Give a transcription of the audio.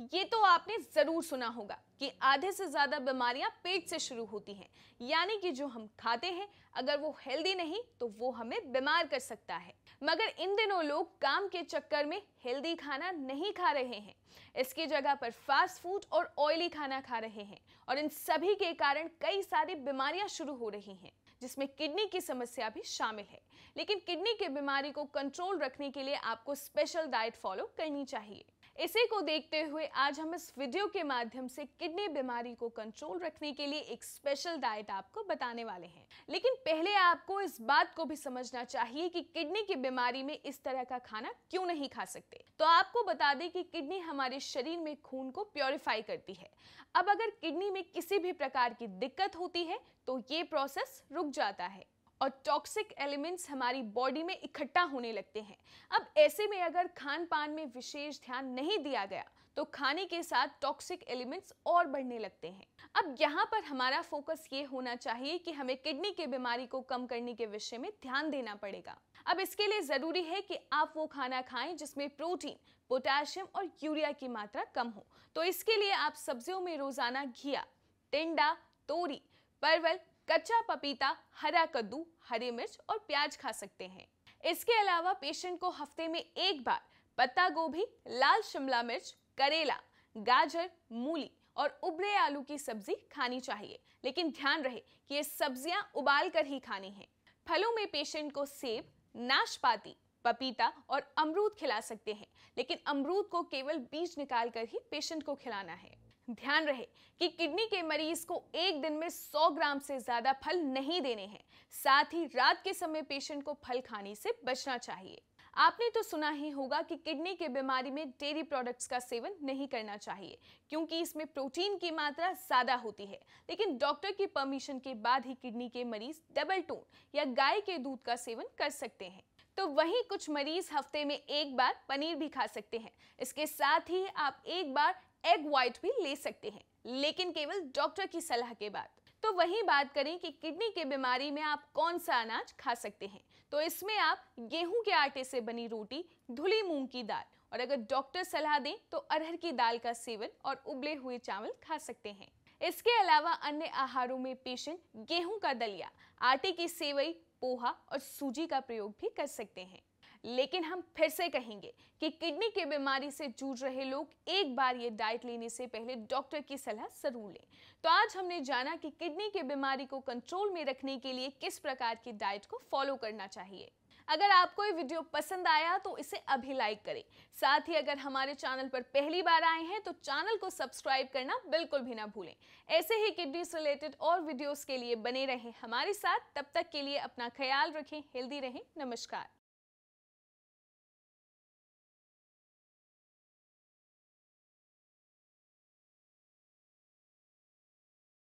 ये तो आपने ज़रूर सुना होगा कि आधे से ज़्यादा बीमारियाँ पेट से शुरू होती हैं। यानी कि जो हम खाते हैं, अगर वो हेल्दी नहीं तो वो हमें बीमार कर सकता है। मगर इन दिनों लोग काम के चक्कर में हेल्दी खाना नहीं खा रहे हैं। इसकी जगह पर फास्ट फ़ूड और ऑयली खाना खा रहे हैं। और इन सभी के कारण कई सारी बीमारियाँ शुरू हो रही हैं, जिसमें किडनी की समस्या भी शामिल है। लेकिन किडनी की बीमारी को कंट्रोल रखने के लिए आपको स्पेशल डाइट फॉलो करनी चाहिए। इसी को देखते हुए आज हम इस वीडियो के माध्यम से किडनी बीमारी को कंट्रोल रखने के लिए एक स्पेशल डाइट आपको बताने वाले हैं। लेकिन पहले आपको इस बात को भी समझना चाहिए कि किडनी की बीमारी में इस तरह का खाना क्यों नहीं खा सकते। तो आपको बता दें कि किडनी हमारे शरीर में खून को प्योरीफाई करती है। अब अगर किडनी में किसी भी प्रकार की दिक्कत होती है तो ये प्रोसेस रुक जाता है। और टॉक्सिक एलिमेंट्स हमारी बॉडी में इकट्ठा होने लगते हैं। अब ऐसे में अगर खान पान में विशेष ध्यान नहीं दिया गया तो खाने के साथ टॉक्सिक एलिमेंट्स और बढ़ने लगते हैं। अब यहाँ पर हमारा फोकस ये होना चाहिए कि हमें किडनी की बीमारी को कम करने के विषय में ध्यान देना पड़ेगा। अब इसके लिए ज़रूरी है कि आप वो खाना खाएँ जिसमें प्रोटीन पोटेशियम और यूरिया की मात्रा कम हो। तो इसके लिए आप सब्जियों में रोज़ाना घिया, टिंडा, तोरी, परवल कच्चा पपीता, हरा कद्दू, हरी मिर्च और प्याज खा सकते हैं। इसके अलावा पेशेंट को हफ़्ते में एक बार पत्ता गोभी, लाल शिमला मिर्च, करेला, गाजर, मूली और उबले आलू की सब्ज़ी खानी चाहिए। लेकिन ध्यान रहे कि ये सब्ज़ियाँ उबाल कर ही खानी है। फलों में पेशेंट को सेब, नाशपाती, पपीता और अमरूद खिला सकते हैं। लेकिन अमरूद को केवल बीज निकाल कर ही पेशेंट को खिलाना है। ध्यान रहे कि किडनी के मरीज़ को एक दिन में 100 ग्राम से ज़्यादा फल नहीं देने हैं। साथ ही रात के समय पेशेंट को फल खाने से बचना चाहिए। आपने तो सुना ही होगा कि किडनी के बीमारी में डेयरी प्रोडक्ट्स का सेवन नहीं करना चाहिए, क्योंकि इसमें प्रोटीन की मात्रा ज़्यादा होती है। लेकिन डॉक्टर की परमिशन के बाद ही किडनी के मरीज़ डबल टोन या गाय के दूध का सेवन कर सकते हैं। तो वहीं कुछ मरीज़ हफ़्ते में एक बार पनीर भी खा सकते हैं। इसके साथ ही आप एक बार एग व्हाइट भी ले सकते हैं, लेकिन केवल डॉक्टर की सलाह के बाद। तो वही बात करें कि किडनी की बीमारी में आप कौन सा अनाज खा सकते हैं। तो इसमें आप गेहूँ के आटे से बनी रोटी, धुली मूंग की दाल और अगर डॉक्टर सलाह दें तो अरहर की दाल का सेवन और उबले हुए चावल खा सकते हैं। इसके अलावा अन्य आहारों में पेशेंट गेहूँ का दलिया, आटे की सेवई, पोहा और सूजी का प्रयोग भी कर सकते हैं। लेकिन हम फिर से कहेंगे कि किडनी की बीमारी से जूझ रहे लोग एक बार ये डाइट लेने से पहले डॉक्टर की सलाह ज़रूर लें। तो आज हमने जाना कि किडनी की बीमारी को कंट्रोल में रखने के लिए किस प्रकार की डाइट को फॉलो करना चाहिए। अगर आपको ये वीडियो पसंद आया तो इसे अभी लाइक करें। साथ ही अगर हमारे चैनल पर पहली बार आए हैं तो चैनल को सब्सक्राइब करना बिल्कुल भी ना भूलें। ऐसे ही किडनी से रिलेटेड और वीडियोस के लिए बने रहें हमारे साथ। तब तक के लिए अपना ख्याल रखें हेल्दी रहें। नमस्कार।